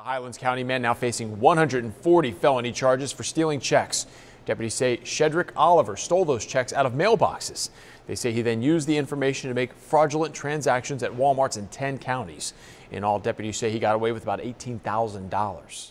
The Highlands County man now facing 140 felony charges for stealing checks. Deputies say Chedrick Oliver stole those checks out of mailboxes. They say he then used the information to make fraudulent transactions at Walmarts in 10 counties. In all, deputies say he got away with about $18,000.